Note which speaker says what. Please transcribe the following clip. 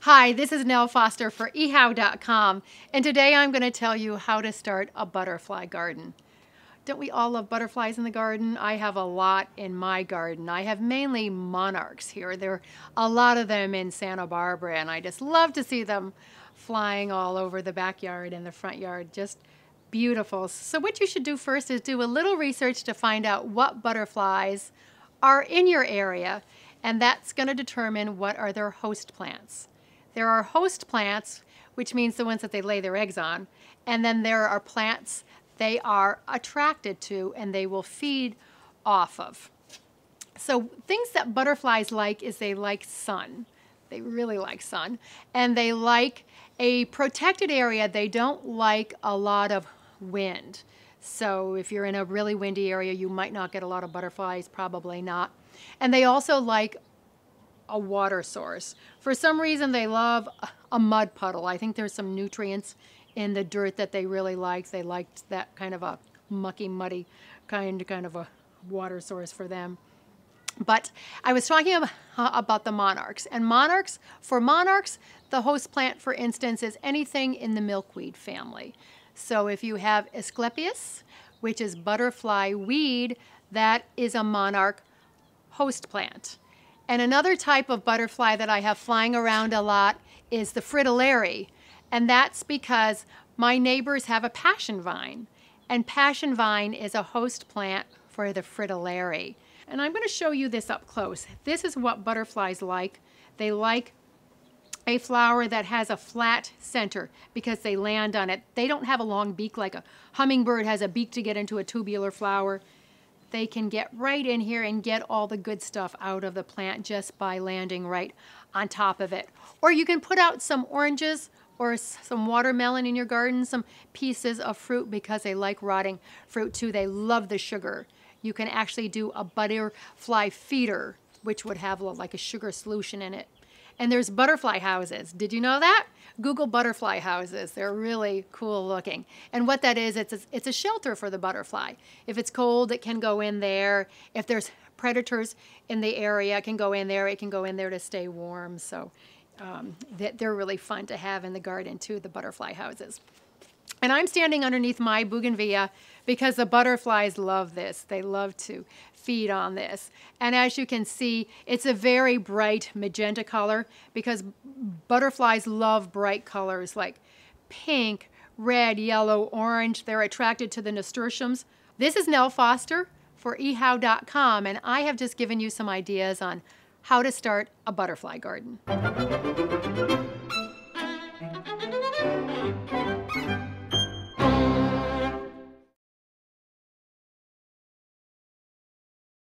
Speaker 1: Hi, this is Nell Foster for ehow.com, and today I'm going to tell you how to start a butterfly garden. Don't we all love butterflies in the garden? I have a lot in my garden. I have mainly monarchs here. There are a lot of them in Santa Barbara, and I just love to see them flying all over the backyard and the front yard. Just beautiful. So what you should do first is do a little research to find out what butterflies are in your area, and that's going to determine what are their host plants. There are host plants, which means the ones that they lay their eggs on, and then there are plants they are attracted to and they will feed off of. So things that butterflies like is they like sun. They really like sun. And they like a protected area. They don't like a lot of wind. So if you're in a really windy area, you might not get a lot of butterflies, probably not. And they also like a water source. For some reason, they love a mud puddle. I think there's some nutrients in the dirt that they really like. They liked that kind of a mucky, muddy kind, kind of a water source for them. But I was talking about, uh, about the monarchs. And monarchs, for monarchs, the host plant, for instance, is anything in the milkweed family. So if you have Asclepias, which is butterfly weed, that is a monarch host plant. And another type of butterfly that I have flying around a lot is the fritillary. And that's because my neighbors have a passion vine. And passion vine is a host plant for the fritillary. And I'm going to show you this up close. This is what butterflies like. They like a flower that has a flat center because they land on it. They don't have a long beak like a hummingbird has a beak to get into a tubular flower they can get right in here and get all the good stuff out of the plant just by landing right on top of it. Or you can put out some oranges or some watermelon in your garden, some pieces of fruit because they like rotting fruit too. They love the sugar. You can actually do a butterfly feeder, which would have like a sugar solution in it. And there's butterfly houses. Did you know that? Google butterfly houses. They're really cool looking. And what that is, it's a, it's a shelter for the butterfly. If it's cold, it can go in there. If there's predators in the area, it can go in there. It can go in there to stay warm. So um, they're really fun to have in the garden too, the butterfly houses. And I'm standing underneath my bougainvillea because the butterflies love this. They love to feed on this. And as you can see, it's a very bright magenta color because butterflies love bright colors like pink, red, yellow, orange. They're attracted to the nasturtiums. This is Nell Foster for ehow.com and I have just given you some ideas on how to start a butterfly garden.